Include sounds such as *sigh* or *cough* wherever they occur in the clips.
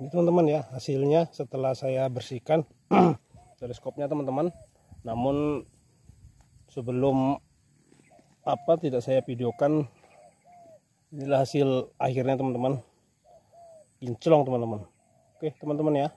ini teman-teman ya hasilnya setelah saya bersihkan *clears throat* teleskopnya teman-teman. Namun sebelum apa tidak saya videokan inilah hasil akhirnya teman-teman. Kinclong teman-teman. Oke teman-teman ya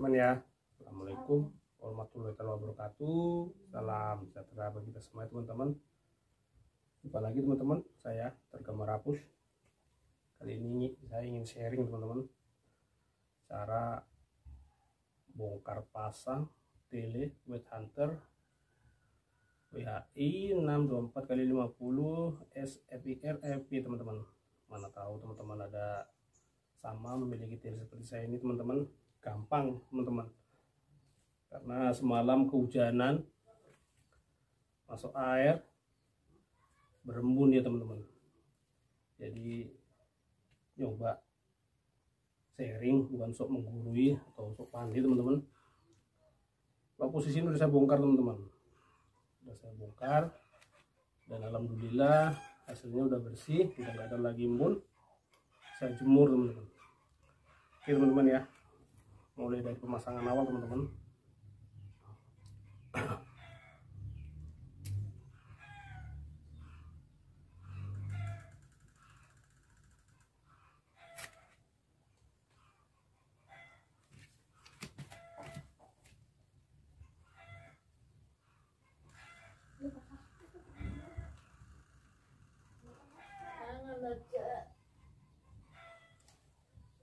teman-teman ya. Assalamualaikum warahmatullahi wabarakatuh. Salam sejahtera bagi kita semua teman-teman. Jumpa lagi teman-teman. Saya tergambar rapus kali ini saya ingin sharing teman-teman cara bongkar pasang tele wet hunter WHI 624 kali 50 SFIR FP teman-teman. Mana tahu teman-teman ada sama memiliki tele seperti saya ini teman-teman gampang teman-teman. Karena semalam kehujanan masuk air berembun ya teman-teman. Jadi nyoba sharing bukan sok menggurui atau sok pandi teman-teman. Kalau posisi ini udah saya bongkar teman-teman. Udah saya bongkar. Dan alhamdulillah hasilnya udah bersih tidak ada lagi embun. Saya jemur teman-teman. Oke teman-teman ya mulai dari pemasangan awal teman-teman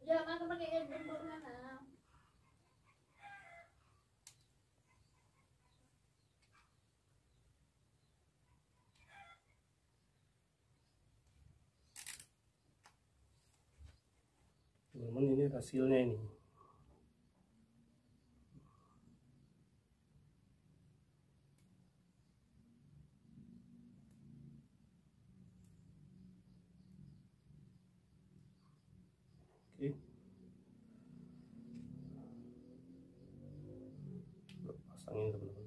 Jangan pakai jempol mana. teman-teman ini hasilnya ini. Oke. Pasangin teman-teman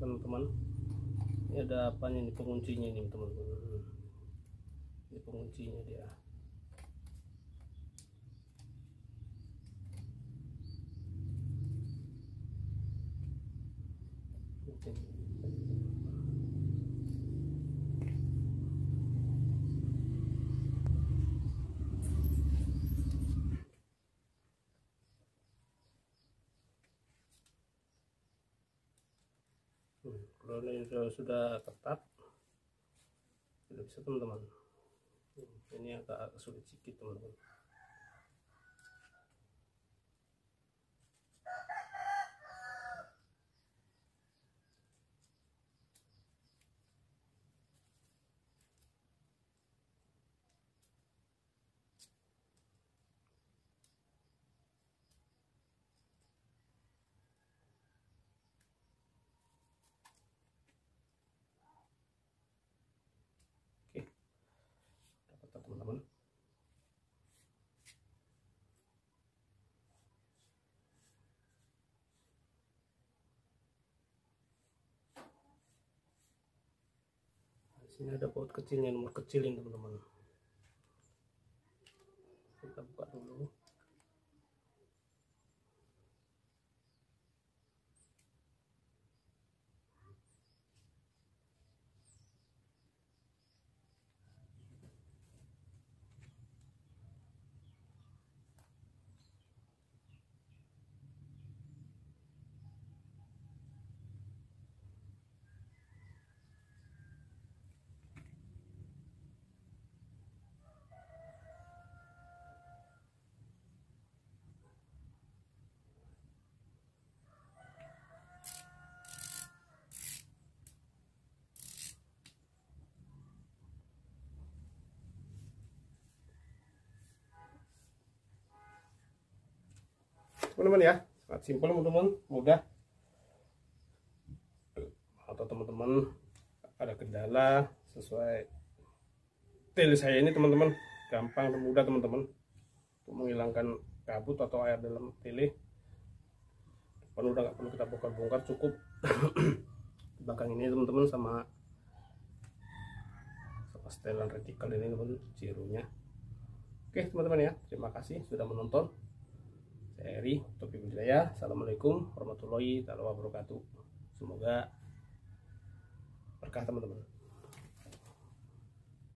kita masukkan teman ini ada apa ini? Penguncinya ini teman-teman. Ini penguncinya dia. Oke. Hmm, kalau ini sudah, sudah ketat. Tidak bisa teman-teman. Ini agak sulit sedikit teman-teman Oke. Dapat teman-teman. Di sini ada baut kecilnya nomor kecil ini teman-teman. Teman-teman ya. Sangat simpel teman-teman. Mudah. Atau teman-teman ada kendala sesuai tele saya ini teman-teman. Gampang dan mudah teman-teman. Untuk menghilangkan kabut atau air dalam tele. Depan udah nggak perlu kita bongkar-bongkar cukup. *clears throat* Belakang ini teman-teman sama sama setelan retikal ini teman cirunya oke teman-teman ya. Terima kasih sudah menonton saya Eri, Topi Budaya. Assalamualaikum warahmatullahi wabarakatuh. Semoga berkah teman-teman.